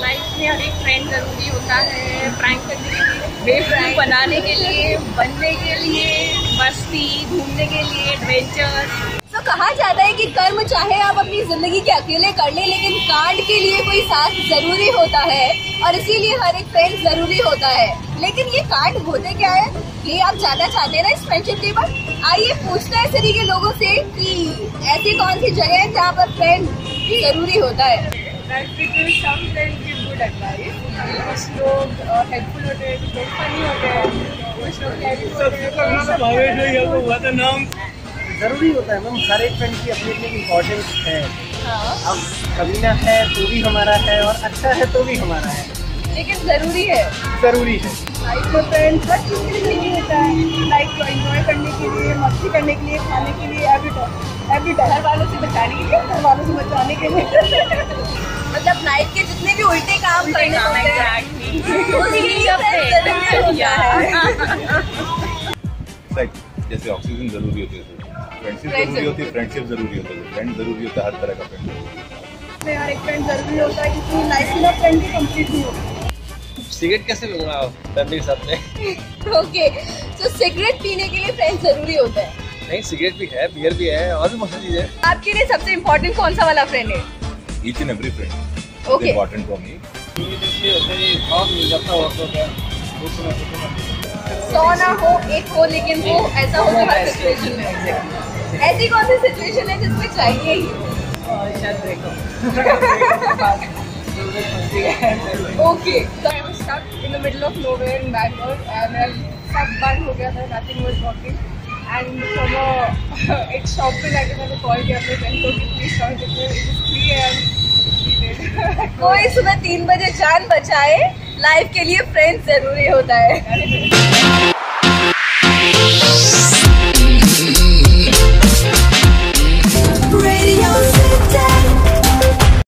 Life में हर एक friend ज़रूरी होता है प्रैंक करने के लिए, बेवकूफ़ बनाने के लिए, बनने के लिए, मस्ती, घूमने के लिए एडवेंचर तो कहा जाता है कि कर्म चाहे आप अपनी ज़िंदगी के अकेले कर ले, लेकिन कांड के लिए कोई साथ ज़रूरी होता है, और इसीलिए हर एक फ्रेंड ज़रूरी होता है। लेकिन ये कांड होते क्या है? ये आप जानना चाहते हैं ना इस फ्रेंडशिप के पर आइए पूछते हैं सिटी के लोगों से कि ऐसी कौन सी जगह है जहाँ पर फ्रेंड ज़रूरी होता है। गुड एडवाइस कुछ लोग हेल्पफुल होते हैं कुछ लोग फनी होते हैं. कुछ लोग caring ज़रूरी होता है मैम हर एक फ्रेंड की अपनी अपनी इम्पोर्टेंस है। अब कभी ना है तो भी हमारा है और अच्छा है तो भी हमारा है। लेकिन ज़रूरी है। ज़रूरी है। लाइफ में फ्रेंड्स हर चीज़ के लिए चाहिए होता है। लाइफ को एंजॉय करने के लिए मस्ती करने के लिए खाने के लिए एवरी टाइम एवरी टाइम घर वालों से बचाने के लिए घर वालों से बचाने के लिए। जितने भी उल्टे काम करने होते हैं है। जैसे ऑक्सीजन ज़रूरी होती है फ्रेंडशिप ज़रूरी होती है फ्रेंडशिप ज़रूरी होता है फ्रेंड ज़रूरी होता है हर तरह का फ्रेंड में एक फ्रेंड ज़रूरी होता है क्योंकि लाइफ में फ्रेंड भी कंप्लीट नहीं होती। सिगरेट कैसे लूँगा फैमिली के साथ में। ओके तो सिगरेट पीने के लिए फ्रेंड ज़रूरी होता है। नहीं सिगरेट भी है बियर भी है और भी बहुत सारी चीज़ें हैं। आपके लिए सबसे इम्पोर्टेंट कौन सा वाला फ्रेंड है? Each and every friend Okay. Important for me सौ ना हो एक हो लेकिन वो ऐसा हो तो हर सिचुएशन में ऐसी कौन सी सिचुएशन है जिसमें चाहिए ही? Okay in the middle of nowhere in Bangalore and सब बंद हो गया था was working. And from a एक शॉप पे जाके मैंने कॉल किया अपने फ्रेंड को कि प्लीज़ इट इज़ 3 एम कोई सुबह तीन बजे जान बचाए लाइफ के लिए फ्रेंड ज़रूरी होता है।